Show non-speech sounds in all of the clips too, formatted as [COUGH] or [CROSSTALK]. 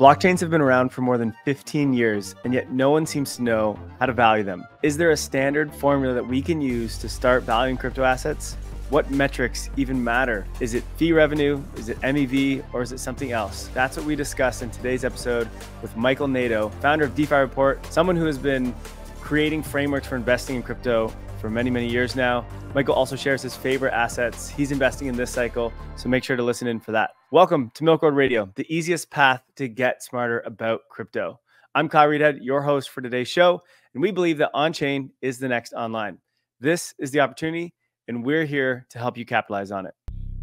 Blockchains have been around for more than 15 years, and yet no one seems to know how to value them. Is there a standard formula that we can use to start valuing crypto assets? What metrics even matter? Is it fee revenue? Is it MEV? Or is it something else? That's what we discuss in today's episode with Michael Nadeau, founder of DeFi Report, someone who has been creating frameworks for investing in crypto for many, many years now. Michael also shares his favorite assets he's investing in this cycle, so make sure to listen in for that. Welcome to Milk Road Radio, the easiest path to get smarter about crypto. I'm Kyle Reidhead, your host for today's show, and we believe that on chain is the next online. This is the opportunity, and we're here to help you capitalize on it.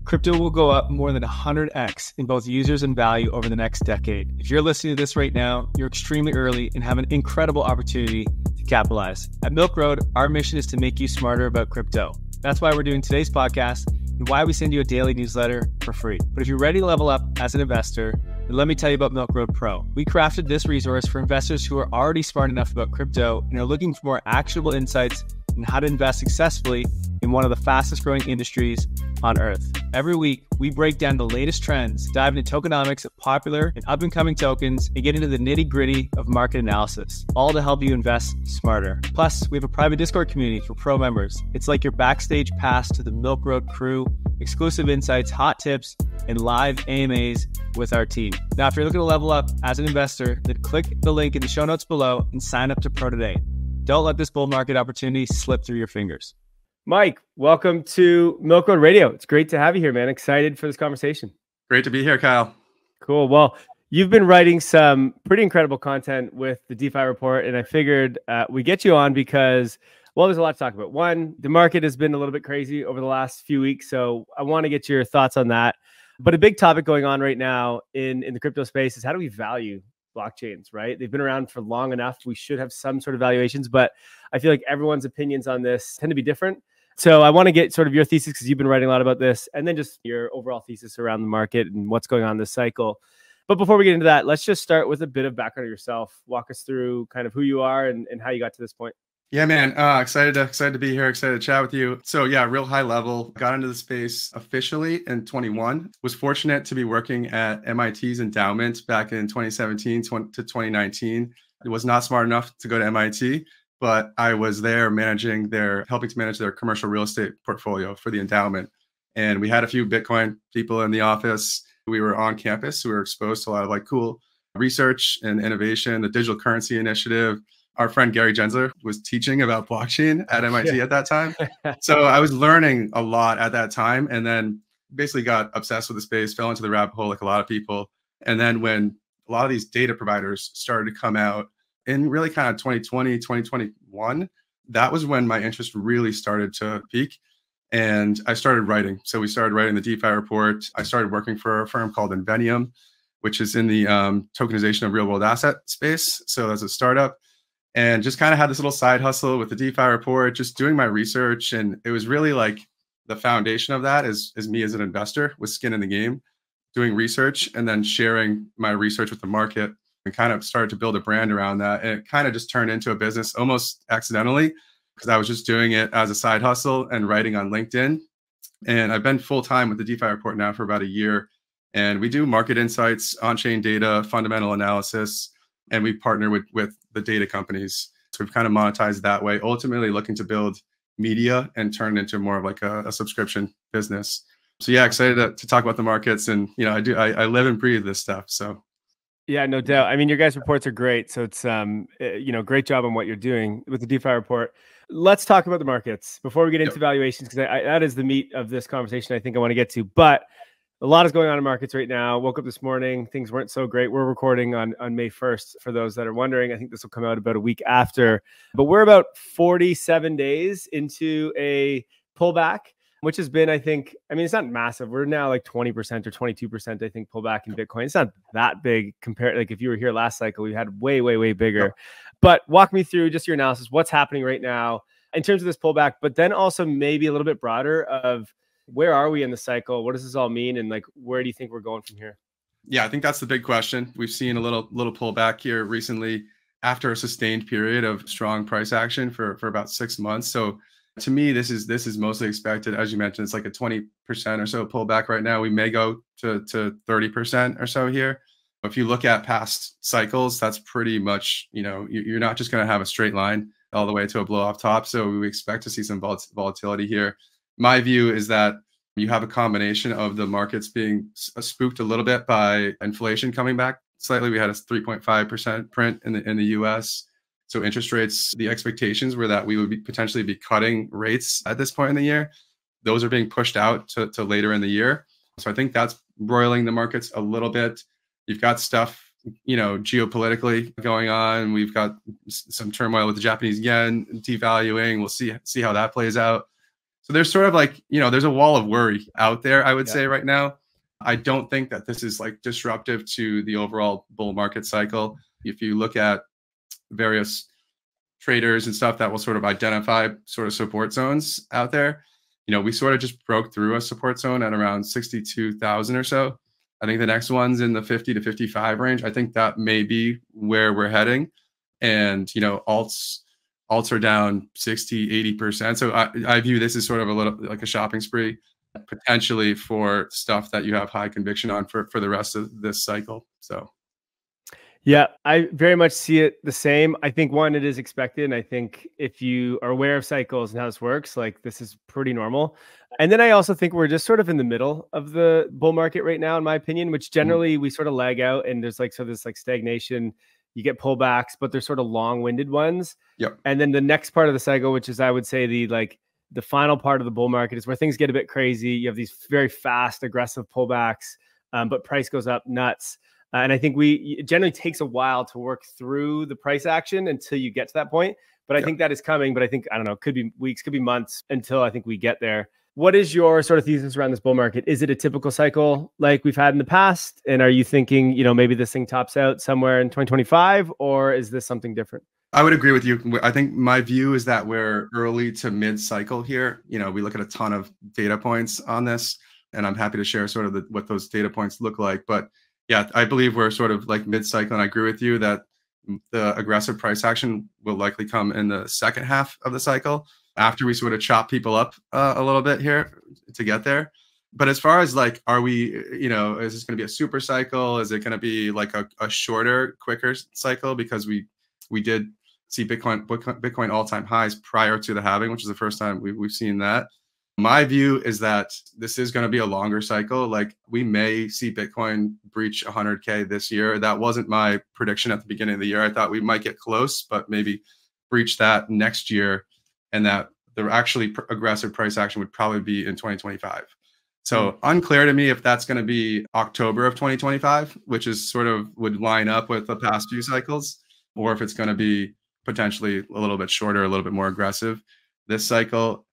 Crypto will go up more than 100x in both users and value over the next decade. If you're listening to this right now, you're extremely early and have an incredible opportunity capitalize. At Milk Road, our mission is to make you smarter about crypto. That's why we're doing today's podcast and why we send you a daily newsletter for free. But if you're ready to level up as an investor, then let me tell you about Milk Road Pro. We crafted this resource for investors who are already smart enough about crypto and are looking for more actionable insights and how to invest successfully in one of the fastest growing industries on earth. Every week, we break down the latest trends, dive into tokenomics of popular and up and coming tokens, and get into the nitty gritty of market analysis, all to help you invest smarter. Plus, we have a private Discord community for pro members. It's like your backstage pass to the Milk Road crew, exclusive insights, hot tips, and live AMAs with our team. Now, if you're looking to level up as an investor, then click the link in the show notes below and sign up to Pro today. Don't let this bull market opportunity slip through your fingers. Mike, welcome to Milk Road Radio. It's great to have you here, man. Excited for this conversation. Great to be here, Kyle. Cool. Well, you've been writing some pretty incredible content with the DeFi report, and I figured uh, we get you on because, well, there's a lot to talk about. One, the market has been a little bit crazy over the last few weeks, so I want to get your thoughts on that. But a big topic going on right now in in the crypto space is how do we value blockchains, right? They've been around for long enough. We should have some sort of valuations, but I feel like everyone's opinions on this tend to be different. So I want to get sort of your thesis because you've been writing a lot about this, and then just your overall thesis around the market and what's going on this cycle. But before we get into that, let's just start with a bit of background of yourself. Walk us through kind of who you are and, and how you got to this point. Yeah, man. Uh, excited to excited to be here. Excited to chat with you. So yeah, real high level. Got into the space officially in 21. Was fortunate to be working at MIT's endowment back in 2017 to 2019. It was not smart enough to go to MIT, but I was there managing their, helping to manage their commercial real estate portfolio for the endowment. And we had a few Bitcoin people in the office. We were on campus. So we were exposed to a lot of like cool research and innovation, the digital currency initiative. Our friend Gary Gensler was teaching about blockchain at MIT yeah. at that time. [LAUGHS] so I was learning a lot at that time and then basically got obsessed with the space, fell into the rabbit hole like a lot of people. And then when a lot of these data providers started to come out in really kind of 2020, 2021, that was when my interest really started to pique. And I started writing. So we started writing the DeFi report. I started working for a firm called Inveniam, which is in the um, tokenization of real world asset space. So that's a startup. And just kind of had this little side hustle with the DeFi report, just doing my research. And it was really like the foundation of that is, is me as an investor with skin in the game, doing research and then sharing my research with the market and kind of started to build a brand around that. And it kind of just turned into a business almost accidentally because I was just doing it as a side hustle and writing on LinkedIn. And I've been full time with the DeFi report now for about a year. And we do market insights, on chain data, fundamental analysis, and we partner with, with the data companies. So we've kind of monetized that way, ultimately looking to build media and turn it into more of like a, a subscription business. So yeah, excited to, to, talk about the markets. And, you know, I do, I, I live and breathe this stuff. So yeah, no doubt. I mean, your guys' reports are great. So it's um, eh, you know, great job on what you're doing with the DeFi report. Let's talk about the markets before we get into yep. valuations because that is the meat of this conversation. I think I want to get to, but a lot is going on in markets right now. Woke up this morning, things weren't so great. We're recording on on May 1st for those that are wondering. I think this will come out about a week after, but we're about 47 days into a pullback which has been, I think, I mean, it's not massive. We're now like 20% or 22%, I think, pullback in Bitcoin. It's not that big compared. Like if you were here last cycle, we had way, way, way bigger. But walk me through just your analysis. What's happening right now in terms of this pullback, but then also maybe a little bit broader of where are we in the cycle? What does this all mean? And like, where do you think we're going from here? Yeah, I think that's the big question. We've seen a little little pullback here recently after a sustained period of strong price action for for about six months. So to me, this is this is mostly expected. As you mentioned, it's like a 20% or so pullback right now. We may go to to 30% or so here. But if you look at past cycles, that's pretty much, you know, you're not just going to have a straight line all the way to a blow off top. So we expect to see some volatility here. My view is that you have a combination of the markets being uh, spooked a little bit by inflation coming back slightly. We had a 3.5% print in the in the US. So interest rates, the expectations were that we would be potentially be cutting rates at this point in the year. Those are being pushed out to, to later in the year. So I think that's broiling the markets a little bit. You've got stuff, you know, geopolitically going on. We've got some turmoil with the Japanese yen devaluing. We'll see see how that plays out. So there's sort of like, you know, there's a wall of worry out there, I would yeah. say right now. I don't think that this is like disruptive to the overall bull market cycle. If you look at various traders and stuff that will sort of identify sort of support zones out there, you know, we sort of just broke through a support zone at around 62,000 or so. I think the next one's in the 50 to 55 range. I think that may be where we're heading. And, you know, alts alts are down 60, 80%. So I, I view this as sort of a little like a shopping spree potentially for stuff that you have high conviction on for, for the rest of this cycle. So yeah, I very much see it the same. I think one, it is expected. And I think if you are aware of cycles and how this works, like this is pretty normal. And then I also think we're just sort of in the middle of the bull market right now, in my opinion, which mm-hmm. generally we sort of lag out and there's like so this like stagnation. You get pullbacks, but they're sort of long-winded ones. Yep. And then the next part of the cycle, which is I would say the like the final part of the bull market is where things get a bit crazy. You have these very fast, aggressive pullbacks, um, but price goes up nuts. Uh, and I think we it generally takes a while to work through the price action until you get to that point. But I think that is coming. But I think I don't know, could be weeks, could be months until I think we get there. What is your sort of thesis around this bull market? Is it a typical cycle like we've had in the past? And are you thinking, you know, maybe this thing tops out somewhere in 2025, or is this something different? I would agree with you. I think my view is that we're early to mid cycle here. You know, we look at a ton of data points on this, and I'm happy to share sort of the, what those data points look like. But yeah, I believe we're sort of like mid cycle, and I agree with you that mm, the aggressive price action will likely come in the second half of the cycle after we sort of chop people up uh, a little bit here to get there. But as far as like, are we, you know, is this going to be a super cycle? Is it going to be like a, a shorter, quicker cycle? Because we we did see Bitcoin Bitcoin all time highs prior to the halving, which is the first time we, we've seen that. My view is that this is going to be a longer cycle. Like we may see Bitcoin breach 100k this year. That wasn't my prediction at the beginning of the year. I thought we might get close, but maybe breach that next year, and that the actually pr- aggressive price action would probably be in 2025. So mm. unclear to me if that's going to be October of 2025, which is sort of would line up with the past few cycles, or if it's going to be potentially a little bit shorter, a little bit more aggressive this cycle.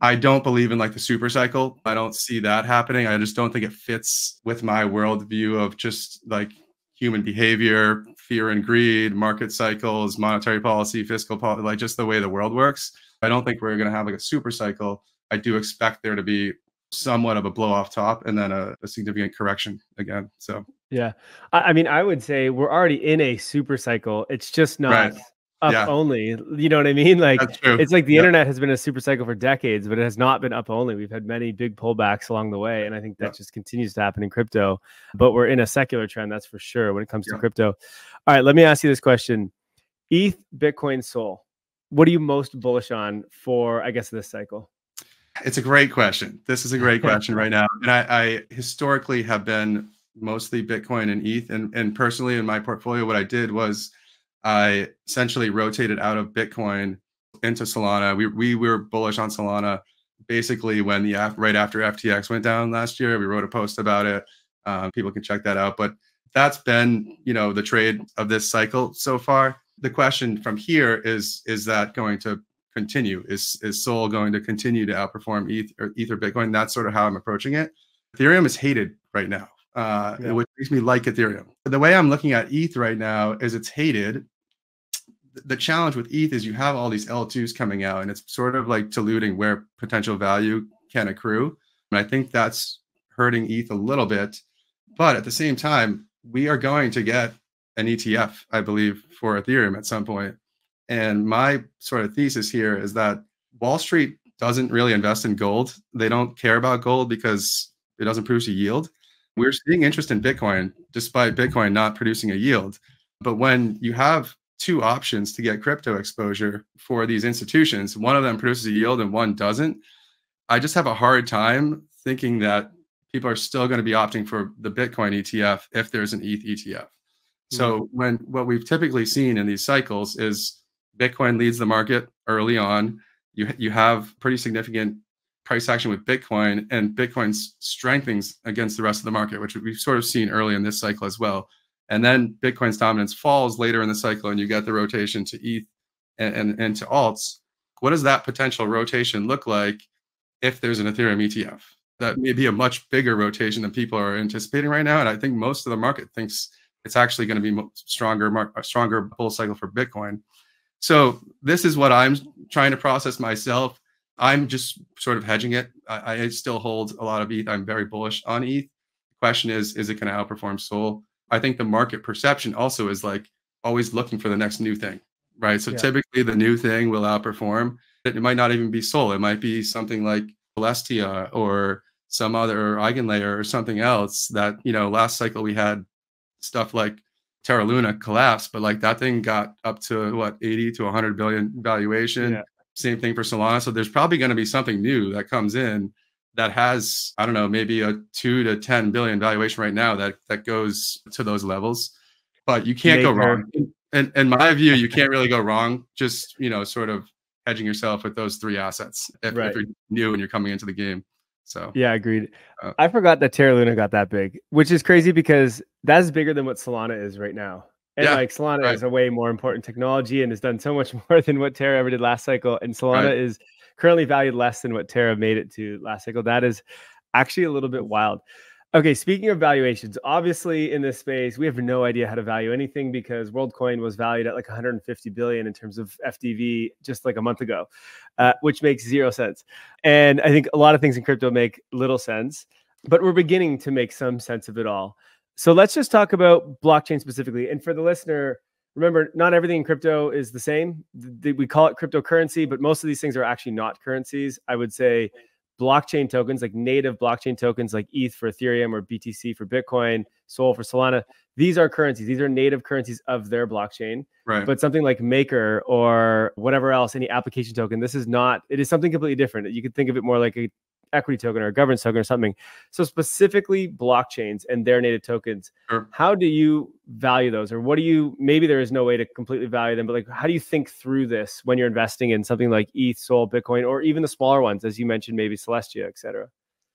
I don't believe in like the super cycle. I don't see that happening. I just don't think it fits with my worldview of just like human behavior, fear and greed, market cycles, monetary policy, fiscal policy, like just the way the world works. I don't think we're going to have like a super cycle. I do expect there to be somewhat of a blow off top and then a, a significant correction again. So, yeah. I, I, mean, I would say we're already in a super cycle. It's just not. Right up yeah. only. You know what I mean? Like it's like the yeah. internet has been a super cycle for decades, but it has not been up only. We've had many big pullbacks along the way, and I think that yeah. just continues to happen in crypto. But we're in a secular trend, that's for sure, when it comes to crypto. All right, let me ask you this question: ETH, Bitcoin, Sol. What are you most bullish on for? I guess this cycle. It's a great question. This is a great [LAUGHS] question right now, and I, I historically have been mostly Bitcoin and ETH, and and personally in my portfolio, what I did was I essentially rotated out of Bitcoin into Solana. We, we were bullish on Solana basically when the right after FTX went down last year. We wrote a post about it. Um, people can check that out. But that's been you know the trade of this cycle so far. The question from here is is that going to continue? Is is Sol going to continue to outperform ETH or Ether Bitcoin? That's sort of how I'm approaching it. Ethereum is hated right now uh, yeah. which makes me like Ethereum. The way I'm looking at ETH right now is it's hated. The challenge with ETH is you have all these L2s coming out, and it's sort of like diluting where potential value can accrue. And I think that's hurting ETH a little bit. But at the same time, we are going to get an ETF, I believe, for Ethereum at some point. And my sort of thesis here is that Wall Street doesn't really invest in gold. They don't care about gold because it doesn't produce a yield we're seeing interest in Bitcoin despite Bitcoin not producing a yield. But when you have two options to get crypto exposure for these institutions, one of them produces a yield and one doesn't. I just have a hard time thinking that people are still going to be opting for the Bitcoin ETF if there's an ETH ETF. So mm-hmm. when what we've typically seen in these cycles is Bitcoin leads the market early on. You you have pretty significant price action with Bitcoin, and Bitcoin strengthens against the rest of the market, which we've sort of seen early in this cycle as well. And then Bitcoin's dominance falls later in the cycle, and you get the rotation to ETH and, and, and to alts. What does that potential rotation look like if there's an Ethereum ETF? That may be a much bigger rotation than people are anticipating right now. And I think most of the market thinks it's actually going to be stronger, a stronger bull cycle for Bitcoin. So this is what I'm trying to process myself. I'm just sort of hedging it. I, I still hold a lot of ETH. I'm very bullish on ETH. The question is, is it going to outperform Sol? I think the market perception also is like always looking for the next new thing, right? So yeah. typically the new thing will outperform. It might not even be Sol. It might be something like Celestia or some other eigenlayer or something else that, you know, last cycle we had stuff like Terra Luna collapsed, but like that thing got up to what 80 to 100 billion valuation. Yeah. Same thing for Solana. So there's probably going to be something new that comes in that has I don't know maybe a two to 10 billion valuation right now that that goes to those levels. But you can't Maker. go wrong. In, in my view, you can't really go wrong. Just you know, sort of hedging yourself with those three assets if, right. if you're new and you're coming into the game. So yeah, agreed. Uh, I forgot that Terra Luna got that big, which is crazy because that's bigger than what Solana is right now. And yeah, like Solana right. is a way more important technology and has done so much [LAUGHS] more than what Terra ever did last cycle. And Solana right. is currently valued less than what Terra made it to last cycle. That is actually a little bit wild. Okay, speaking of valuations, obviously in this space, we have no idea how to value anything because WorldCoin was valued at like 150 billion in terms of FDV just like a month ago, uh, which makes zero sense. And I think a lot of things in crypto make little sense, but we're beginning to make some sense of it all. So let's just talk about blockchain specifically. And for the listener, remember, not everything in crypto is the same. We call it cryptocurrency, but most of these things are actually not currencies. I would say blockchain tokens, like native blockchain tokens like ETH for Ethereum or BTC for Bitcoin, Sol for Solana. These are currencies. These are native currencies of their blockchain. Right. But something like Maker or whatever else, any application token, this is not, it is something completely different. You could think of it more like a equity token or a governance token or something. So specifically blockchains and their native tokens, sure. how do you value those? Or what do you maybe there is no way to completely value them, but like how do you think through this when you're investing in something like ETH, Sol, Bitcoin, or even the smaller ones, as you mentioned, maybe Celestia, et cetera?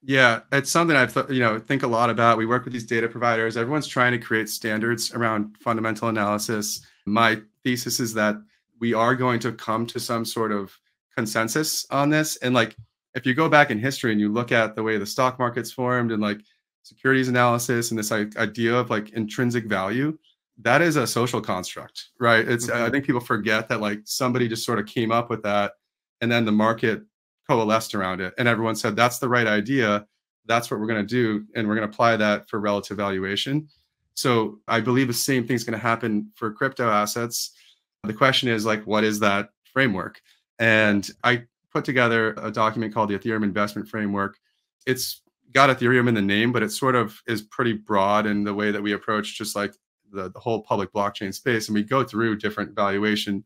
Yeah, it's something I've th- you know think a lot about. We work with these data providers. Everyone's trying to create standards around fundamental analysis. My thesis is that we are going to come to some sort of consensus on this and like if you go back in history and you look at the way the stock market's formed and like securities analysis and this like, idea of like intrinsic value, that is a social construct, right? It's mm-hmm. I think people forget that like somebody just sort of came up with that and then the market coalesced around it and everyone said that's the right idea, that's what we're going to do and we're going to apply that for relative valuation. So I believe the same thing's going to happen for crypto assets. The question is like what is that framework? And I put together a document called the Ethereum Investment Framework. It's got Ethereum in the name, but it sort of is pretty broad in the way that we approach just like the, the whole public blockchain space. And we go through different valuation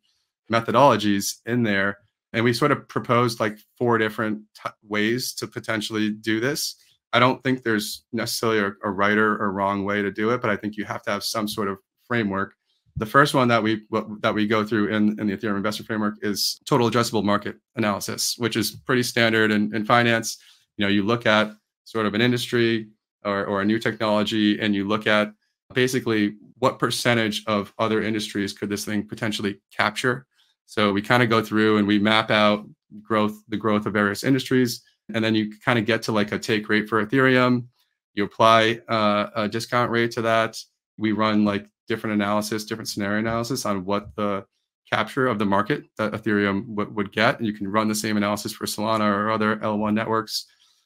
methodologies in there. And we sort of proposed like four different ways to potentially do this. I don't think there's necessarily a, a right or, or wrong way to do it, but I think you have to have some sort of framework the first one that we that we go through in, in the Ethereum investor framework is total addressable market analysis, which is pretty standard in, in finance. You know, you look at sort of an industry or, or a new technology, and you look at basically what percentage of other industries could this thing potentially capture. So we kind of go through and we map out growth, the growth of various industries, and then you kind of get to like a take rate for Ethereum. You apply uh, a discount rate to that. We run like different analysis, different scenario analysis on what the capture of the market that Ethereum would get. And you can run the same analysis for Solana or other L1 networks.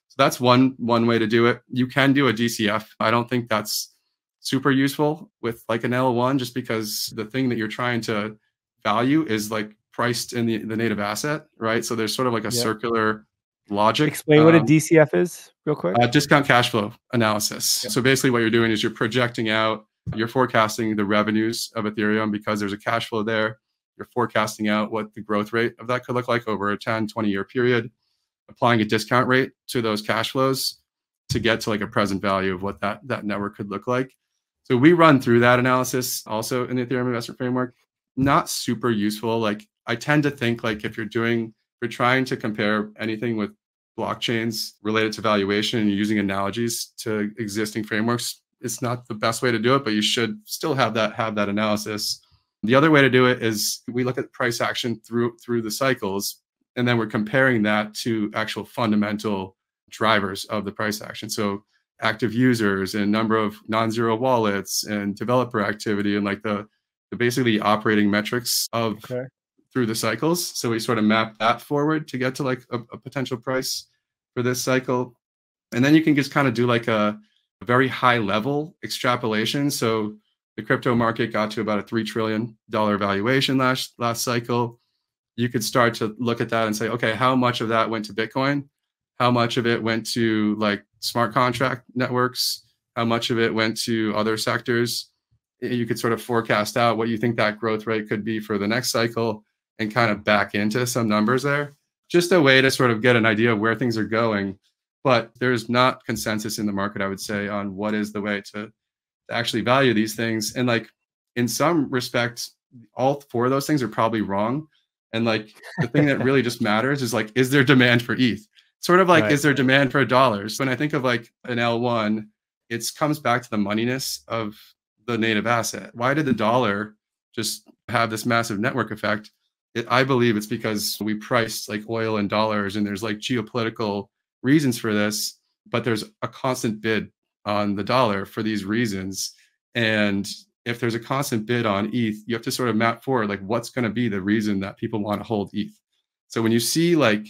So that's one one way to do it. You can do a DCF. I don't think that's super useful with like an L1 just because the thing that you're trying to value is like priced in the, the native asset, right? So there's sort of like a yep. circular logic. Explain what a um, DCF is, real quick. Uh, discount cash flow analysis. So basically, what you're doing is you're projecting out, you're forecasting the revenues of Ethereum because there's a cash flow there. You're forecasting out what the growth rate of that could look like over a 10, 20 year period, applying a discount rate to those cash flows to get to like a present value of what that, that network could look like. So we run through that analysis also in the Ethereum investment framework. Not super useful. Like I tend to think like if you're doing, if you're trying to compare anything with blockchains related to valuation and using analogies to existing frameworks, it's not the best way to do it, but you should still have that have that analysis. The other way to do it is we look at price action through through the cycles, and then we're comparing that to actual fundamental drivers of the price action. So active users and number of non-zero wallets and developer activity and like the, the basically operating metrics of okay. through the cycles. So we sort of map that forward to get to like a, a potential price for this cycle. And then you can just kind of do like a, a very high level extrapolation. So the crypto market got to about a $3 trillion valuation last, last cycle. You could start to look at that and say, okay, how much of that went to Bitcoin? How much of it went to like smart contract networks? How much of it went to other sectors? You could sort of forecast out what you think that growth rate could be for the next cycle and kind of back into some numbers there. Just a way to sort of get an idea of where things are going but there's not consensus in the market i would say on what is the way to, to actually value these things. And like in some respects all four of those things are probably wrong. And like the thing that really just [LAUGHS] matters is like is there demand for eth sort of like right. is there demand for dollars when i think of like an l1 it comes back to the moneyness of the native asset. Why did the dollar just have this massive network effect? It, i believe it's because we priced like oil and dollars and there's like geopolitical reasons for this, but there's a constant bid on the dollar for these reasons. And if there's a constant bid on ETH, you have to sort of map forward like what's going to be the reason that people want to hold ETH. So when you see like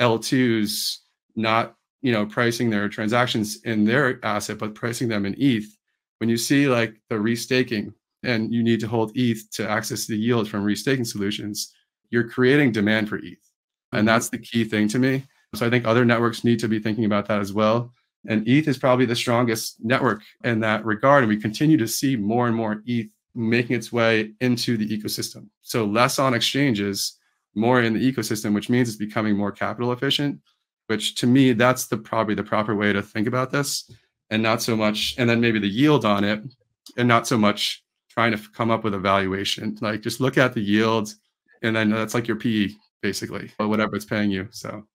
L2s not, you know, pricing their transactions in their asset, but pricing them in ETH, when you see like the restaking and you need to hold ETH to access the yield from restaking solutions, you're creating demand for ETH. And mm-hmm. that's the key thing to me. So I think other networks need to be thinking about that as well. And ETH is probably the strongest network in that regard. And we continue to see more and more ETH making its way into the ecosystem. So less on exchanges, more in the ecosystem, which means it's becoming more capital efficient, which to me, that's the probably the proper way to think about this. And not so much, and then maybe the yield on it, and not so much trying to come up with a valuation. Like just look at the yield, and then that's like your PE basically, or whatever it's paying you. So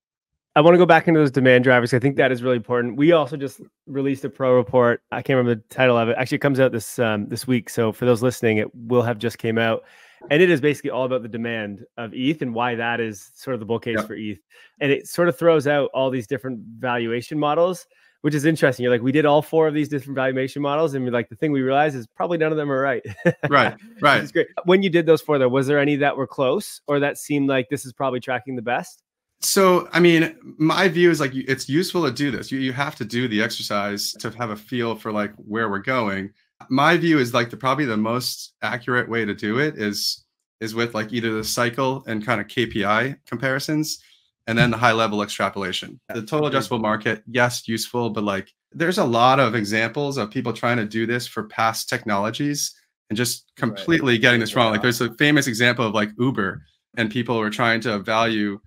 I want to go back into those demand drivers. I think that is really important. We also just released a pro report. I can't remember the title of it. Actually, it comes out this um, this week. So for those listening, it will have just came out, and it is basically all about the demand of ETH and why that is sort of the bull case for ETH. And it sort of throws out all these different valuation models, which is interesting. You're like, we did all four of these different valuation models, and we're like, the thing we realized is probably none of them are right. right, [LAUGHS] right. It's great. When you did those four, though, was there any that were close or that seemed like this is probably tracking the best? So, I mean, my view is like it's useful to do this. You, you have to do the exercise to have a feel for like where we're going. My view is like the probably the most accurate way to do it is is with like either the cycle and kind of KPI comparisons and then the high level extrapolation. The total addressable market, yes, useful, but like there's a lot of examples of people trying to do this for past technologies and just completely right. getting this wrong. Like there's a famous example of like Uber and people were trying to value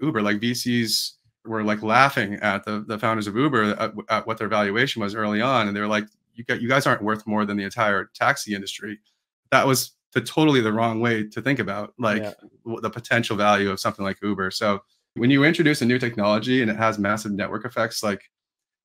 Uber. Like VCs were like laughing at the, the founders of Uber at, at what their valuation was early on, and they were like, "You got you guys aren't worth more than the entire taxi industry." That was the totally the wrong way to think about like yeah. the potential value of something like Uber. So when you introduce a new technology and it has massive network effects, like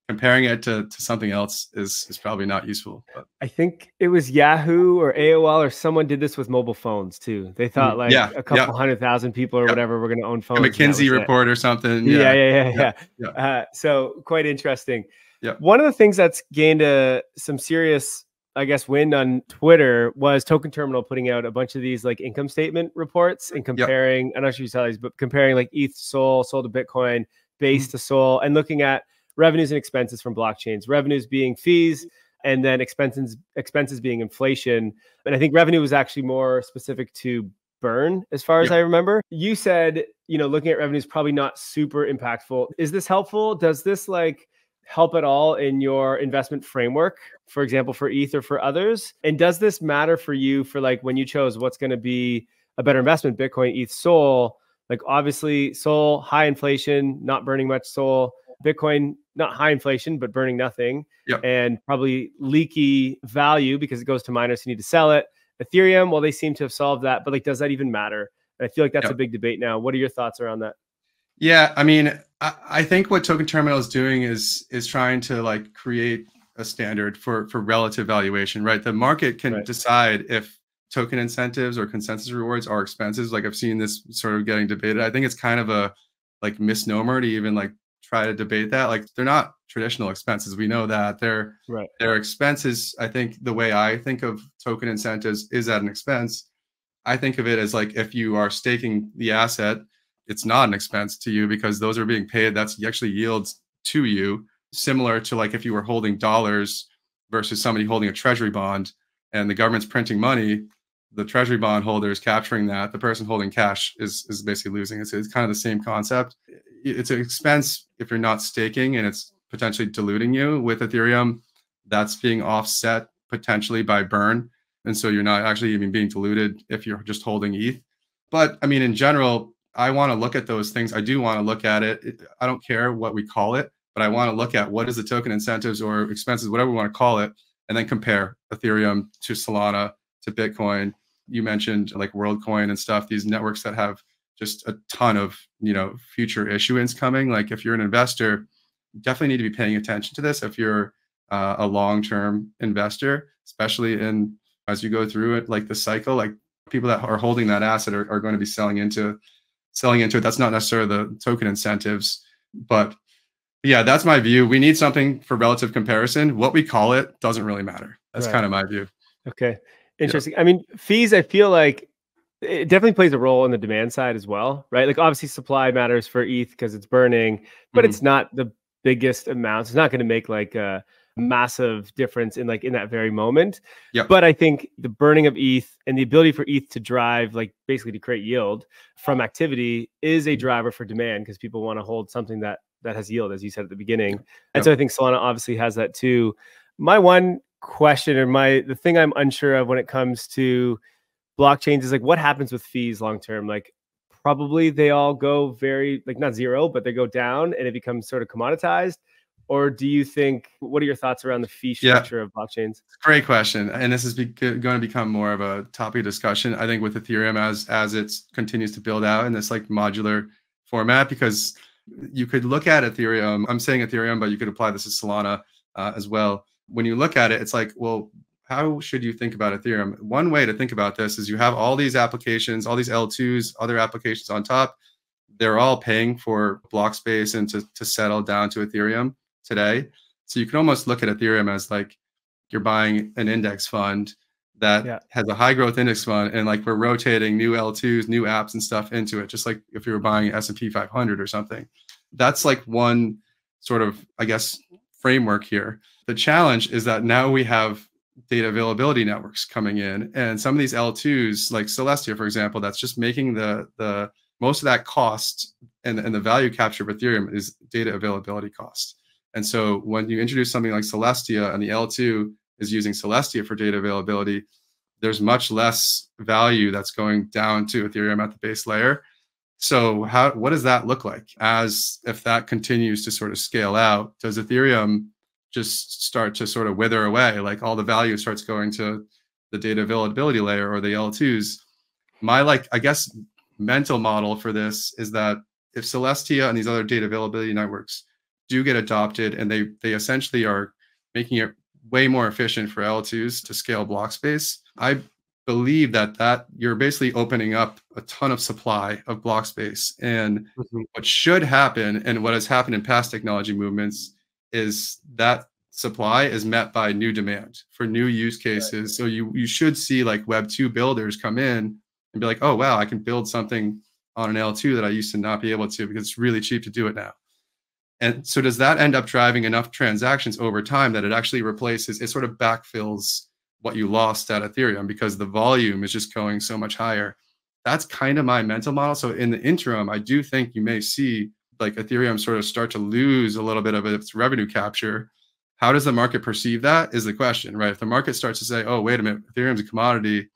comparing it to, to something else is is probably not useful. But. I think it was Yahoo or AOL or someone did this with mobile phones too. They thought mm, like yeah, a couple yeah. hundred thousand people or yep. whatever were going to own phones. A McKinsey report it. or something. Yeah, yeah, yeah, yeah. yeah. Uh, so quite interesting. Yeah. One of the things that's gained a, some serious, I guess, wind on Twitter was Token Terminal putting out a bunch of these like income statement reports and comparing. I'm not sure you saw these, but comparing like ETH Sol, Sol to Bitcoin, base mm-hmm. to Sol, and looking at revenues and expenses from blockchains. Revenues being fees, and then expenses expenses being inflation. And I think revenue was actually more specific to burn, as far as I remember. You said, you know, looking at revenue is probably not super impactful. Is this helpful? Does this like help at all in your investment framework, for example, for ETH or for others? And does this matter for you for like when you chose what's going to be a better investment, Bitcoin, ETH, Sol? Like obviously, Sol, high inflation, not burning much Sol. Bitcoin, not high inflation, but burning nothing. Yep. And probably leaky value because it goes to miners who need to sell it. Ethereum, well, they seem to have solved that, but like, does that even matter? And I feel like that's yep. a big debate now. What are your thoughts around that? Yeah, I mean, I, I think what Token Terminal is doing is is trying to like create a standard for for relative valuation, right? The market can right. decide if token incentives or consensus rewards are expenses. Like I've seen this sort of getting debated. I think it's kind of a like misnomer to even like try to debate that. Like they're not traditional expenses. We know that they're right. Their expenses. I think the way I think of token incentives is at an expense. I think of it as like if you are staking the asset, it's not an expense to you because those are being paid. That's actually yields to you, similar to like if you were holding dollars versus somebody holding a treasury bond and the government's printing money, the treasury bond holder is capturing that. The person holding cash is is basically losing. It's, it's kind of the same concept. It's an expense if you're not staking and it's potentially diluting you with Ethereum. That's being offset potentially by burn. And so you're not actually even being diluted if you're just holding ETH. But I mean, in general, I want to look at those things. I do want to look at it. I don't care what we call it, but I want to look at what is the token incentives or expenses, whatever we want to call it, and then compare Ethereum to Solana to Bitcoin. You mentioned like WorldCoin and stuff, these networks that have just a ton of, you know, future issuance coming. Like if you're an investor, definitely need to be paying attention to this if you're uh, a long-term investor, especially in as you go through it, like the cycle, like people that are holding that asset are, are going to be selling into selling into it. That's not necessarily the token incentives, but yeah, that's my view. We need something for relative comparison. What we call it doesn't really matter. That's right. kind of my view. Okay. Interesting. Yeah. I mean, fees, I feel like it definitely plays a role in the demand side as well, right? Like obviously supply matters for ETH because it's burning, but mm-hmm. it's not the biggest amounts. It's not going to make like a massive difference in like in that very moment. Yeah. But I think the burning of ETH and the ability for ETH to drive like basically to create yield from activity is a driver for demand because people want to hold something that that has yield, as you said at the beginning. Yep. And so I think Solana obviously has that too. My one question or my the thing I'm unsure of when it comes to blockchains is like what happens with fees long term? Like probably they all go very like not zero, but they go down and it becomes sort of commoditized or do you think what are your thoughts around the fee structure yeah. of blockchains great question and this is be- going to become more of a topic of discussion i think with ethereum as as it continues to build out in this like modular format because you could look at ethereum i'm saying ethereum but you could apply this to solana uh, as well when you look at it it's like well how should you think about ethereum one way to think about this is you have all these applications all these l2s other applications on top they're all paying for block space and to, to settle down to ethereum today. So you can almost look at Ethereum as like you're buying an index fund that yeah. has a high growth index fund and like we're rotating new L2s, new apps and stuff into it, just like if you were buying S&P 500 or something. That's like one sort of, I guess, framework here. The challenge is that now we have data availability networks coming in and some of these L2s like Celestia, for example, that's just making the, the most of that cost and, and the value capture of Ethereum is data availability cost. And so when you introduce something like Celestia and the L2 is using Celestia for data availability, there's much less value that's going down to Ethereum at the base layer. So how what does that look like as if that continues to sort of scale out? Does Ethereum just start to sort of wither away? Like all the value starts going to the data availability layer or the L2s. My like I guess mental model for this is that if Celestia and these other data availability networks do get adopted and they they essentially are making it way more efficient for L2s to scale block space. I believe that that you're basically opening up a ton of supply of block space and mm-hmm. what should happen and what has happened in past technology movements is that supply is met by new demand for new use cases right. so you you should see like web 2 builders come in and be like oh wow i can build something on an l2 that i used to not be able to because it's really cheap to do it now and so does that end up driving enough transactions over time that it actually replaces, it sort of backfills what you lost at Ethereum because the volume is just going so much higher. that's kind of my mental model. So in the interim, I do think you may see like Ethereum sort of start to lose a little bit of its revenue capture. How does the market perceive that is the question, right? If the market starts to say, oh, wait a minute, Ethereum's a commodity,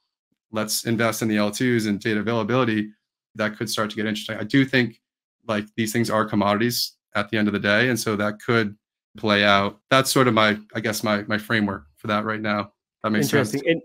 let's invest in the L2s and data availability, that could start to get interesting. I do think like these things are commodities at the end of the day. And so that could play out. That's sort of my, I guess, my my framework for that right now. That makes Interesting. sense.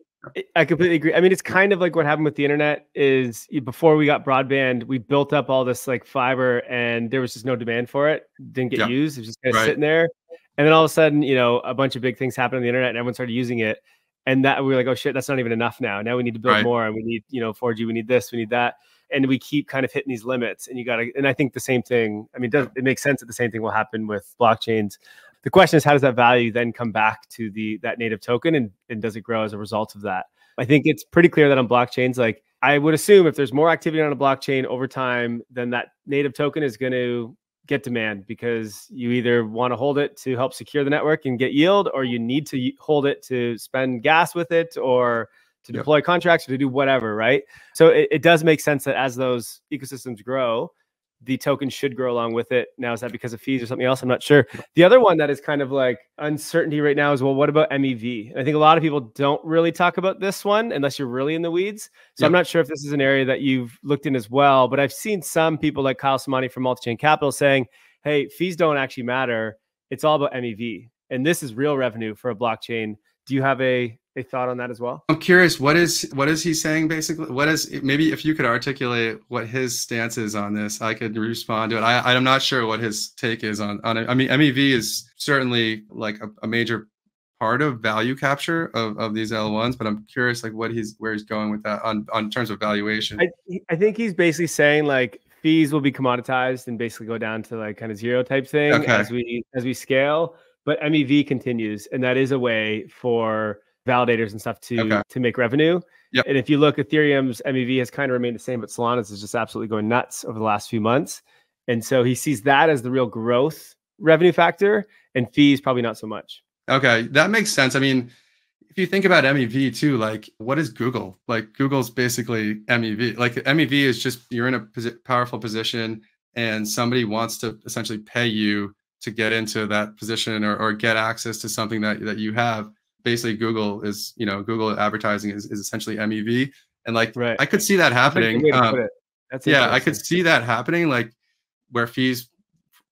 I completely agree. I mean, it's kind of like what happened with the internet is before we got broadband, we built up all this like fiber and there was just no demand for it. Didn't get yeah. used. It was just kind of right. sitting there. And then all of a sudden, you know, a bunch of big things happened on the internet and everyone started using it. And that we were like, oh shit, that's not even enough now. Now we need to build right. more and we need, you know, 4G, we need this, we need that. And we keep kind of hitting these limits. And you got to, and I think the same thing, I mean, it, does, it makes sense that the same thing will happen with blockchains the question is how does that value then come back to the that native token and, and does it grow as a result of that i think it's pretty clear that on blockchains like i would assume if there's more activity on a blockchain over time then that native token is going to get demand because you either want to hold it to help secure the network and get yield or you need to hold it to spend gas with it or to yep. deploy contracts or to do whatever right so it, it does make sense that as those ecosystems grow the token should grow along with it. Now, is that because of fees or something else? I'm not sure. The other one that is kind of like uncertainty right now is well, what about MEV? And I think a lot of people don't really talk about this one unless you're really in the weeds. So yep. I'm not sure if this is an area that you've looked in as well. But I've seen some people like Kyle Samani from Multicoin Capital saying, hey, fees don't actually matter. It's all about MEV. And this is real revenue for a blockchain. Do you have a a thought on that as well? I'm curious. What is what is he saying basically? What is maybe if you could articulate what his stance is on this, I could respond to it. I I'm not sure what his take is on on it. I mean, MEV is certainly like a, a major part of value capture of, of these L1s, but I'm curious like what he's where he's going with that on on terms of valuation. I I think he's basically saying like fees will be commoditized and basically go down to like kind of zero type thing okay. as we as we scale. But MEV continues, and that is a way for validators and stuff to okay. to make revenue. Yep. And if you look, Ethereum's MEV has kind of remained the same, but Solana's is just absolutely going nuts over the last few months. And so he sees that as the real growth revenue factor, and fees probably not so much. Okay, that makes sense. I mean, if you think about MEV too, like what is Google? Like Google's basically MEV. Like MEV is just you're in a powerful position, and somebody wants to essentially pay you to get into that position or, or get access to something that that you have basically Google is, you know, Google advertising is, is essentially MEV. And like, right. I could see that happening. Um, yeah, I could see that happening. Like where fees,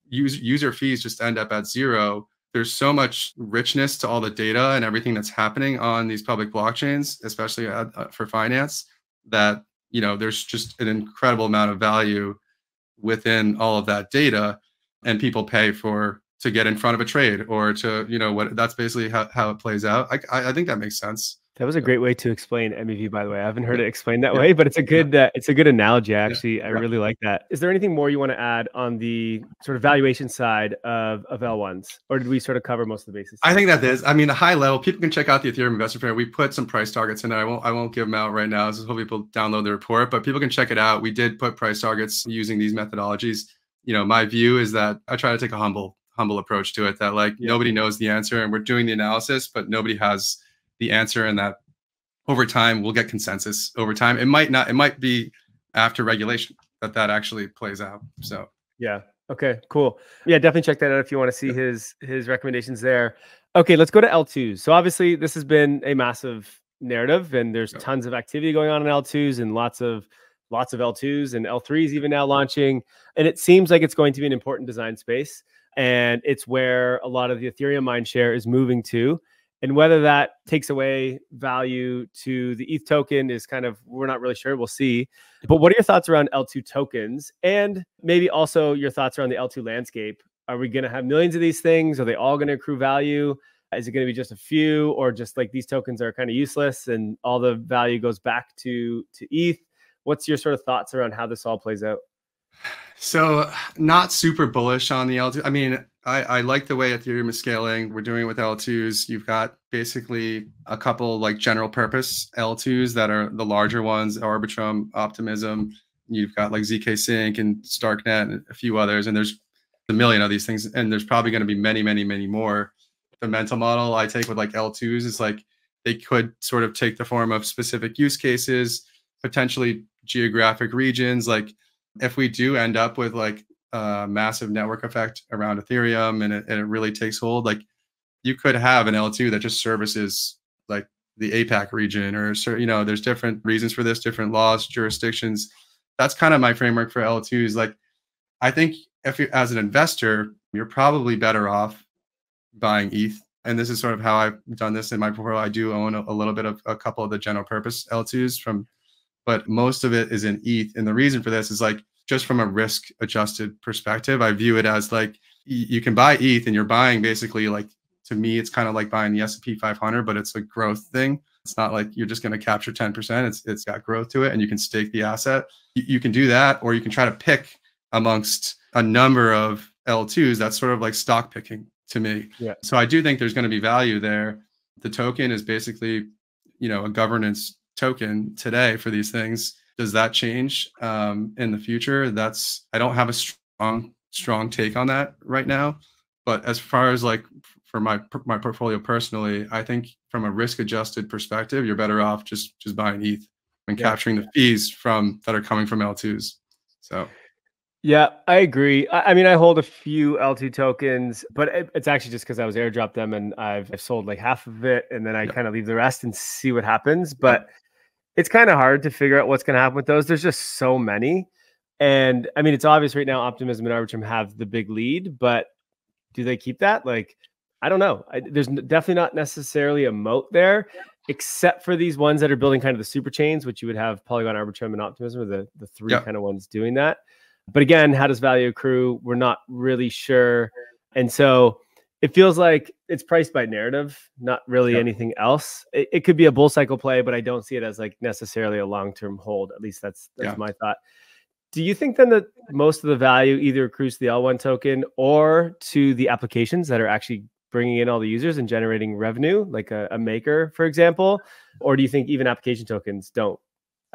use, user fees just end up at zero. There's so much richness to all the data and everything that's happening on these public blockchains, especially uh, uh, for finance, that you know there's just an incredible amount of value within all of that data, and people pay for to get in front of a trade or to you know what that's basically how, how it plays out. I, I think that makes sense. That was a great way to explain mev by the way. I haven't heard it explained that yeah. way but it's a good uh, it's a good analogy actually yeah. i really like that. Is there anything more you want to add on the sort of valuation side of, of l1s or did we sort of cover most of the bases? I think that is i mean the high level people can check out the ethereum investor fair we put some price targets in there. I won't i won't give them out right now. So hope people download the report but people can check it out. We did put price targets using these methodologies. You know my view is that i try to take a humble humble approach to it that like yeah. nobody knows the answer and we're doing the analysis but nobody has the answer and that over time we'll get consensus over time. It might not it might be after regulation that that actually plays out so. Yeah. Okay cool. Yeah definitely check that out if you want to see yeah. his his recommendations there. Okay let's go to l2s so obviously this has been a massive narrative and there's yeah. tons of activity going on in l2s and lots of lots of l2s and l3s even now launching. And it seems like it's going to be an important design space and it's where a lot of the Ethereum mind share is moving to. And whether that takes away value to the ETH token is kind of, we're not really sure. We'll see. But what are your thoughts around L2 tokens? And maybe also your thoughts around the L2 landscape. Are we going to have millions of these things? Are they all going to accrue value? Is it going to be just a few, or just like these tokens are kind of useless and all the value goes back to to ETH? What's your sort of thoughts around how this all plays out? So not super bullish on the L2. I mean, I, I like the way Ethereum is scaling. We're doing it with L2s. You've got basically a couple like general purpose L2s that are the larger ones, Arbitrum, Optimism. You've got like ZK Sync and Starknet and a few others. And there's a million of these things. And there's probably going to be many, many, many more. The mental model I take with like L2s is like they could sort of take the form of specific use cases potentially geographic regions. Like if we do end up with like a massive network effect around Ethereum and it, and it really takes hold, like you could have an L2 that just services like the APAC region or you know, there's different reasons for this, different laws, jurisdictions. That's kind of my framework for L2s. Like I think if you as an investor, you're probably better off buying ETH. And this is sort of how I've done this in my portfolio. I do own a, a little bit of a couple of the general purpose L2s from, but most of it is in ETH. And the reason for this is like just from a risk adjusted perspective, I view it as like you can buy ETH and you're buying basically like to me, it's kind of like buying the S&P 500, but it's a growth thing. It's not like you're just going to capture 10%. It's it's got growth to it, and you can stake the asset. You, you can do that, or you can try to pick amongst a number of L2s. That's sort of like stock picking to me. Yeah. So I do think there's going to be value there. The token is basically, you know, a governance token today for these things. Does that change um, in the future? That's I don't have a strong strong take on that right now. But as far as like for my my portfolio personally, I think from a risk adjusted perspective, you're better off just just buying ETH and yeah. capturing the fees from that are coming from L2s. So yeah, I agree. I, I, mean, I hold a few L2 tokens, but it, it's actually just because I was airdropped them and I've, I've, sold like half of it and then I kind of leave the rest and see what happens. But it's kind of hard to figure out what's going to happen with those. There's just so many. And I mean, it's obvious right now Optimism and Arbitrum have the big lead, but do they keep that? Like, I don't know. I, there's definitely not necessarily a moat there, except for these ones that are building kind of the super chains, which you would have Polygon, Arbitrum, and Optimism, are the, the three yep. kind of ones doing that. But again, how does value accrue? We're not really sure. And so it feels like it's priced by narrative, not really yep. anything else. It, it, could be a bull cycle play, but I don't see it as like necessarily a long term hold. At least that's that's yeah. my thought. Do you think then that most of the value either accrues to the L1 token or to the applications that are actually bringing in all the users and generating revenue, like a, a maker, for example? Or do you think even application tokens don't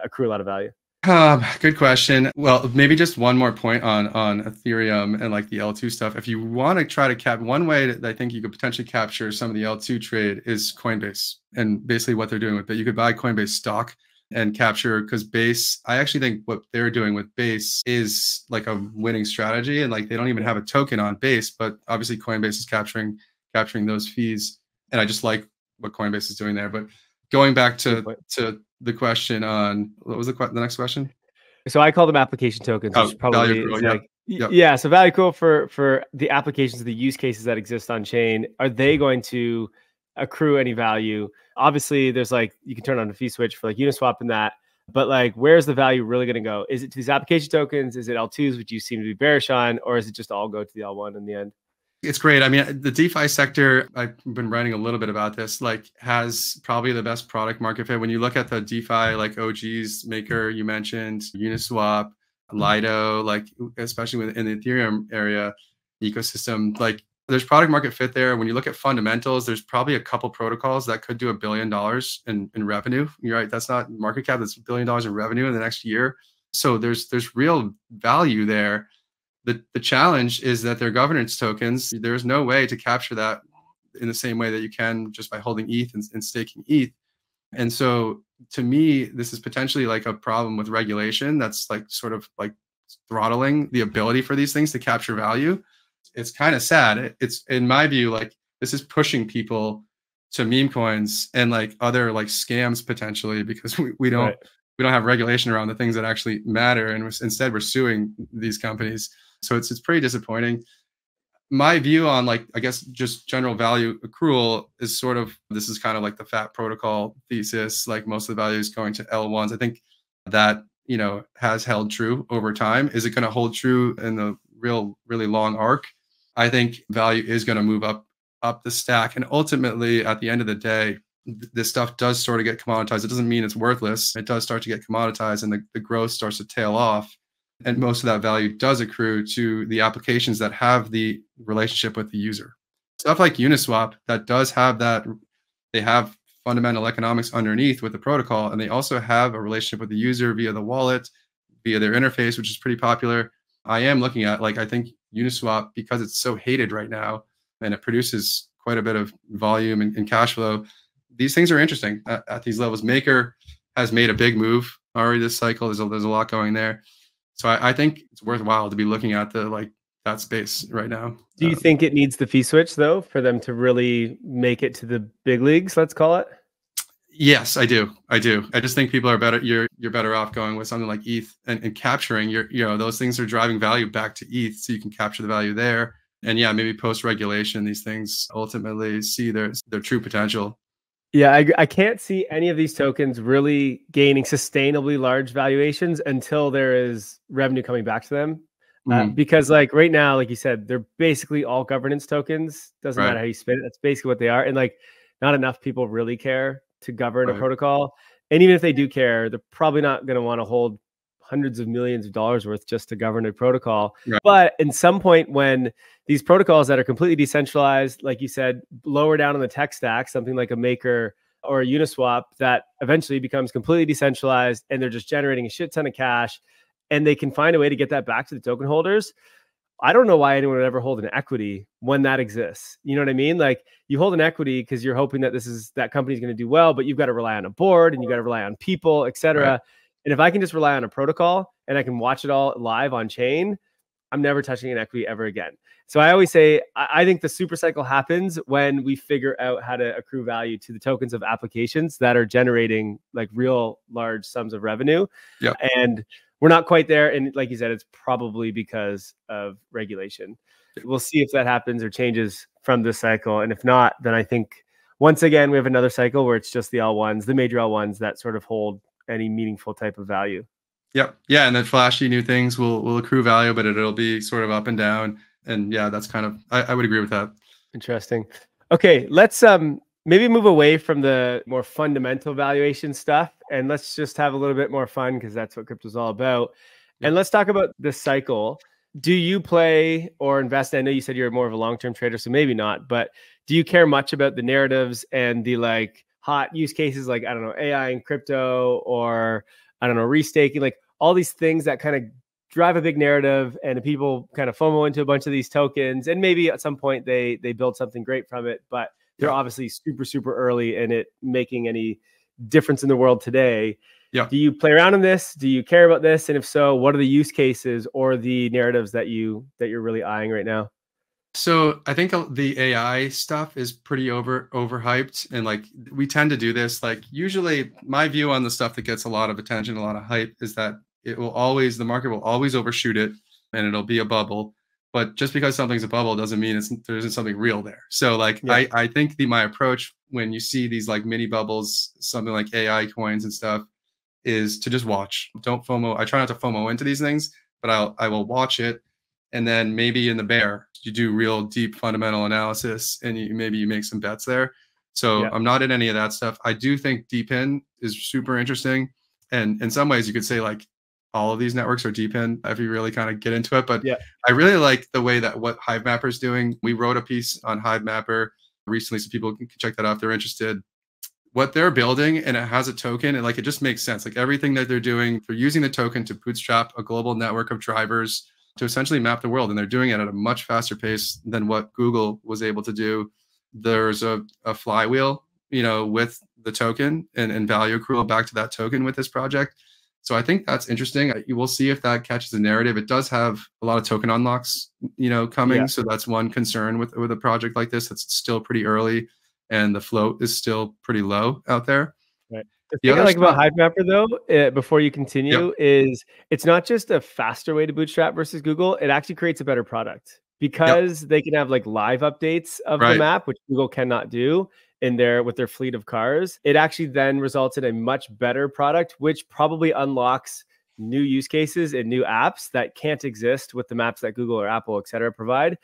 accrue a lot of value? Um, good question. Well, maybe just one more point on on Ethereum and like the L2 stuff. If you want to try to cap, one way that I think you could potentially capture some of the L2 trade is Coinbase and basically what they're doing with it. You could buy Coinbase stock and capture because Base. I actually think what they're doing with Base is like a winning strategy, and like they don't even have a token on Base, but obviously Coinbase is capturing capturing those fees, and I just like what Coinbase is doing there. But going back to to the question on what was the the next question? So I call them application tokens. Oh, probably accrual, like yep. yeah. So value accrual for for the applications, the use cases that exist on chain, are they going to accrue any value? Obviously, there's like you can turn on a fee switch for like Uniswap and that. But like, where's the value really going to go? Is it to these application tokens? Is it L2s, which you seem to be bearish on, or is it just all go to the L1 in the end? It's great. I mean, the DeFi sector, I've been writing a little bit about this, like has probably the best product market fit. When you look at the DeFi, like OGs, Maker, you mentioned, Uniswap, Lido, like especially within the Ethereum area ecosystem, like there's product market fit there. When you look at fundamentals, there's probably a couple protocols that could do a billion dollars in, in revenue. You're right. That's not market cap. That's a billion dollars in revenue in the next year. So there's there's real value there the, the challenge is that they're governance tokens. There's no way to capture that in the same way that you can just by holding ETH and, and staking ETH. And so to me, this is potentially like a problem with regulation that's like sort of like throttling the ability for these things to capture value. It's kind of sad. It's in my view, like this is pushing people to meme coins and like other like scams potentially because [LAUGHS] we, we don't right. we don't have regulation around the things that actually matter and instead we're suing these companies so it's it's pretty disappointing. My view on like I guess just general value accrual is sort of this is kind of like the fat protocol thesis. Like most of the value is going to L1s. I think that you know has held true over time. Is it going to hold true in the real really long arc? I think value is going to move up up the stack, and ultimately at the end of the day, this stuff does sort of get commoditized. It doesn't mean it's worthless. It does start to get commoditized, and the, the growth starts to tail off and most of that value does accrue to the applications that have the relationship with the user. Stuff like Uniswap that does have that, they have fundamental economics underneath with the protocol, and they also have a relationship with the user via the wallet, via their interface, which is pretty popular. I am looking at like I think Uniswap because it's so hated right now and it produces quite a bit of volume and, and cash flow. These things are interesting at, at these levels. Maker has made a big move already this cycle. There's a, there's a lot going there. So I, I think it's worthwhile to be looking at the like that space right now. Do you uh, think it needs the fee switch though for them to really make it to the big leagues? Let's call it. Yes, I do. I do. I just think people are better. You're you're better off going with something like ETH and, and capturing your you know those things are driving value back to ETH, so you can capture the value there. And yeah, maybe post regulation, these things ultimately see their their true potential. Yeah, I, I can't see any of these tokens really gaining sustainably large valuations until there is revenue coming back to them. Uh, mm-hmm. because like right now, like you said, they're basically all governance tokens. Doesn't right. matter how you spin it. That's basically what they are. And like, not enough people really care to govern right. a protocol. And even if they do care, they're probably not going to want to hold hundreds of millions of dollars worth just to govern a protocol. Right. But in some point, when these protocols that are completely decentralized, like you said, lower down on the tech stack, something like a Maker or a Uniswap that eventually becomes completely decentralized and they're just generating a shit ton of cash and they can find a way to get that back to the token holders. I don't know why anyone would ever hold an equity when that exists. You know what I mean? Like you hold an equity because you're hoping that this is that company's going to do well, but you've got to rely on a board and you've got to rely on people, et cetera. Right. And if I can just rely on a protocol and I can watch it all live on chain, I'm never touching an equity ever again. So I always say I think the super cycle happens when we figure out how to accrue value to the tokens of applications that are generating like real large sums of revenue. Yeah. And we're not quite there. And like you said, it's probably because of regulation. We'll see if that happens or changes from this cycle. And if not, then I think once again we have another cycle where it's just the L1s, the major L1s that sort of hold any meaningful type of value. Yep. Yeah. And then flashy new things will will accrue value, but it'll be sort of up and down. And yeah, that's kind of I, I would agree with that. Interesting. Okay, let's um maybe move away from the more fundamental valuation stuff and let's just have a little bit more fun because that's what crypto's all about. And let's talk about the cycle. Do you play or invest? I know you said you're more of a long-term trader, so maybe not, but do you care much about the narratives and the like hot use cases like I don't know, AI and crypto or I don't know, restaking, like all these things that kind of drive a big narrative and people kind of FOMO into a bunch of these tokens. And maybe at some point they they build something great from it, but they're yeah. obviously super, super early in it making any difference in the world today. Yeah. Do you play around in this? Do you care about this? And if so, what are the use cases or the narratives that you that you're really eyeing right now? So I think the AI stuff is pretty over overhyped, and like we tend to do this. Like usually, my view on the stuff that gets a lot of attention, a lot of hype, is that it will always the market will always overshoot it, and it'll be a bubble. But just because something's a bubble doesn't mean it's there isn't something real there. So like yeah. I I think the my approach when you see these like mini bubbles, something like AI coins and stuff, is to just watch. Don't FOMO. I try not to FOMO into these things, but I'll I will watch it and then maybe in the bear you do real deep fundamental analysis and you, maybe you make some bets there. So yeah. i'm not in any of that stuff. I do think DePIN is super interesting. And in some ways you could say like all of these networks are DePIN if you really kind of get into it. But yeah. i really like the way that what Hivemapper is doing. We wrote a piece on Hivemapper recently so people can check that out if they're interested. What they're building and it has a token and like it just makes sense. Like everything that they're doing they're using the token to bootstrap a global network of drivers to essentially map the world. And they're doing it at a much faster pace than what Google was able to do. There's a, a flywheel, you know, with the token and, and value accrual back to that token with this project. So I think that's interesting. You will see if that catches the narrative. It does have a lot of token unlocks, you know, coming. Yeah. So that's one concern with with a project like this. That's still pretty early, and the float is still pretty low out there. The thing I like about Hivemapper though, uh, before you continue, is it's not just a faster way to bootstrap versus Google. It actually creates a better product because they can have like live updates of right. the map, which Google cannot do in their with their fleet of cars. It actually then results in a much better product, which probably unlocks new use cases and new apps that can't exist with the maps that Google or Apple, et cetera, provide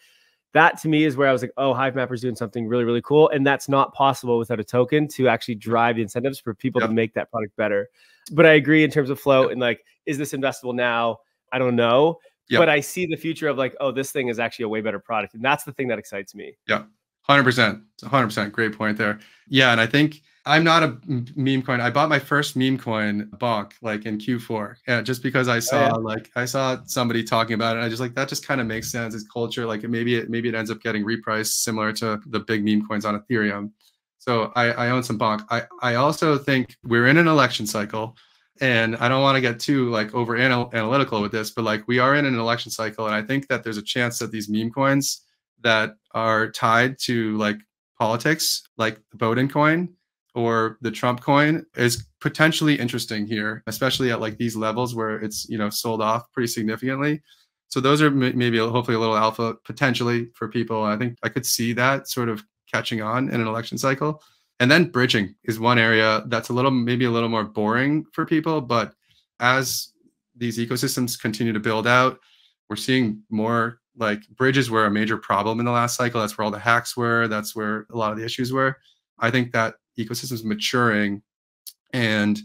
that to me is where I was like, oh, Hivemapper is doing something really, really cool. And that's not possible without a token to actually drive the incentives for people yep. to make that product better. But I agree in terms of flow yep. and like, is this investable now? I don't know. Yep. But I see the future of like, oh, this thing is actually a way better product. And that's the thing that excites me. Yeah. 100%. 100%. Great point there. Yeah. And I think I'm not a meme coin. I bought my first meme coin bonk like in Q4. Yeah, uh, just because I saw oh, yeah. like I saw somebody talking about it. I just like that just kind of makes sense. It's culture. Like maybe it maybe it ends up getting repriced similar to the big meme coins on Ethereum. So I, I own some bonk. I, I also think we're in an election cycle. and I don't want to get too like over anal- analytical with this, but like we are in an election cycle, and I think that there's a chance that these meme coins that are tied to like politics, like the Boden coin or the Trump coin, is potentially interesting here, especially at like these levels where it's you know sold off pretty significantly. So those are maybe hopefully a little alpha potentially for people. I think I could see that sort of catching on in an election cycle. And then bridging is one area that's a little maybe a little more boring for people, but as these ecosystems continue to build out, we're seeing more like bridges were a major problem in the last cycle. That's where all the hacks were. That's where a lot of the issues were. I think that ecosystem is maturing. And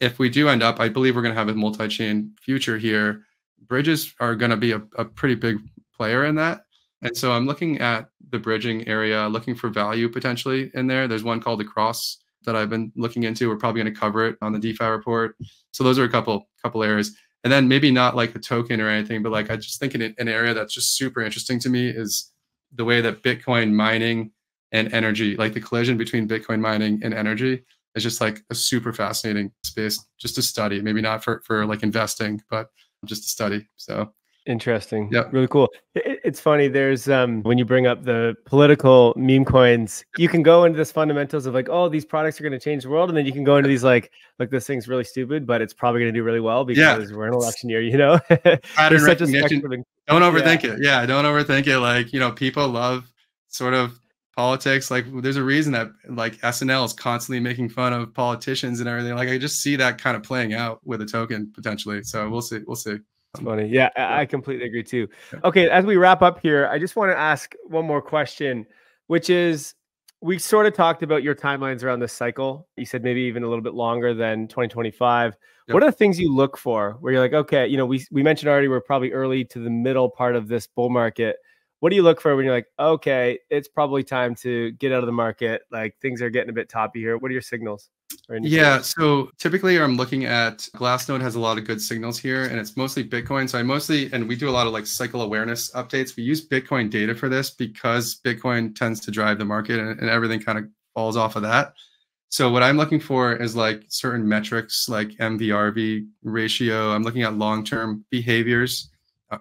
if we do end up, I believe we're going to have a multi chain future here. Bridges are going to be a, a pretty big player in that. And so I'm looking at the bridging area, looking for value potentially in there. There's one called the Across that I've been looking into. We're probably going to cover it on the DeFi report. So those are a couple couple areas. And then maybe not like a token or anything, but like I just think in an area that's just super interesting to me is the way that Bitcoin mining and energy, like the collision between Bitcoin mining and energy, is just like a super fascinating space just to study. Maybe not for for like investing, but just to study. So Interesting. Yeah. Really cool. It, it's funny. There's um when you bring up the political meme coins, you can go into this fundamentals of like, oh, these products are going to change the world, and then you can go into these like, like this thing's really stupid, but it's probably going to do really well because Yeah. we're in election year. You know, [LAUGHS] Pattern recognition. don't overthink it. Yeah, don't overthink it. Like, you know, people love sort of politics. Like there's a reason that like SNL is constantly making fun of politicians and everything. Like I just see that kind of playing out with a token potentially. So we'll see. We'll see. It's funny. Yeah, I completely agree too. Okay, as we wrap up here, I just want to ask one more question, which is we sort of talked about your timelines around this cycle. You said maybe even a little bit longer than 2025. Yep. What are the things you look for where you're like, okay, you know, we we mentioned already we're probably early to the middle part of this bull market. What do you look for when you're like, okay, it's probably time to get out of the market? Like things are getting a bit toppy here. What are your signals? Yeah. So typically I'm looking at Glassnode has a lot of good signals here and it's mostly Bitcoin. So I mostly, and we do a lot of like cycle awareness updates. We use Bitcoin data for this because Bitcoin tends to drive the market and, and everything kind of falls off of that. So what I'm looking for is like certain metrics like MVRV ratio. I'm looking at long-term behaviors.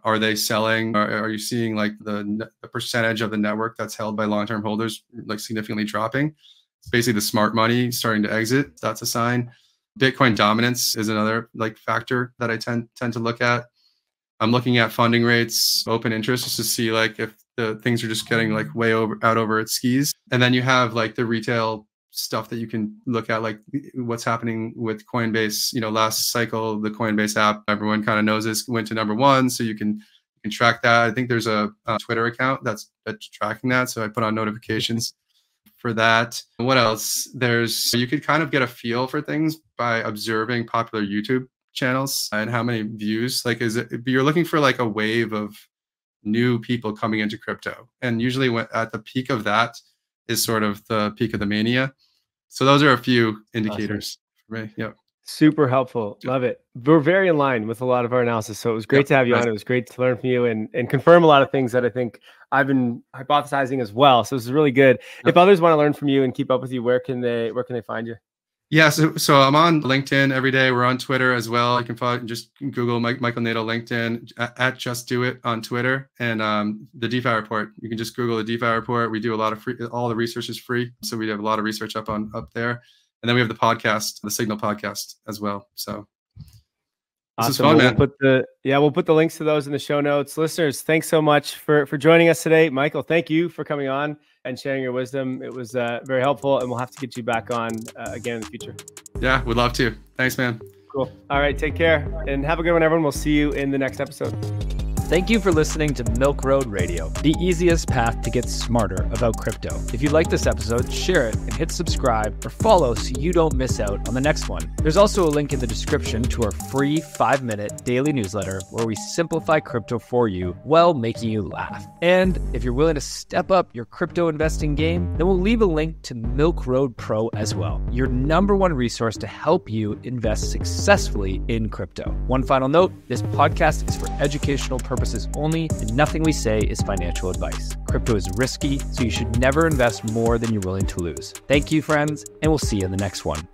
Are they selling? Are, are you seeing like the, the percentage of the network that's held by long-term holders like significantly dropping? It's basically the smart money starting to exit. That's a sign. Bitcoin dominance is another like factor that I tend tend to look at. I'm looking at funding rates, open interest, just to see like if the things are just getting like way over out over its skis. And then you have like the retail stuff that you can look at, like what's happening with Coinbase. You know, last cycle, the Coinbase app, everyone kind of knows this went to number one, so you can you can track that. I think there's a, a Twitter account that's that's tracking that, so I put on notifications for that. What else? There's you could kind of get a feel for things by observing popular YouTube channels and how many views. Like, is it you're looking for like a wave of new people coming into crypto, and usually when, at the peak of that is sort of the peak of the mania. So those are a few indicators for me. Yep. Super helpful. Love it. We're very in line with a lot of our analysis. So it was great Yep, to have you nice. on. It was great to learn from you and, and confirm a lot of things that I think I've been hypothesizing as well. So this is really good. If others want to learn from you and keep up with you, where can they where can they find you? Yeah, so, so I'm on LinkedIn every day. We're on Twitter as well. You can follow, just Google Mike, Michael Nadeau LinkedIn at, JustDeauIt on Twitter and um, the DeFi report. You can just Google the DeFi report. We do a lot of free. All the research is free, so we have a lot of research up on up there. And then we have the podcast, the Signal podcast as well. So This is Awesome. fun, man. We'll put the yeah, we'll put the links to those in the show notes. Listeners, thanks so much for for joining us today. Michael, thank you for coming on and sharing your wisdom. It was uh, very helpful, and we'll have to get you back on uh, again in the future. yeah, we'd love to. Thanks, man. Cool. All right, take care and have a good one, everyone. We'll see you in the next episode. Thank you for listening to Milk Road Radio, the easiest path to get smarter about crypto. If you like this episode, share it and hit subscribe or follow so you don't miss out on the next one. There's also a link in the description to our free five minute daily newsletter where we simplify crypto for you while making you laugh. And if you're willing to step up your crypto investing game, then we'll leave a link to Milk Road Pro as well, your number one resource to help you invest successfully in crypto. One final note this podcast is for educational purposes only, and nothing we say is financial advice. Crypto is risky, so you should never invest more than you're willing to lose. Thank you, friends, and we'll see you in the next one.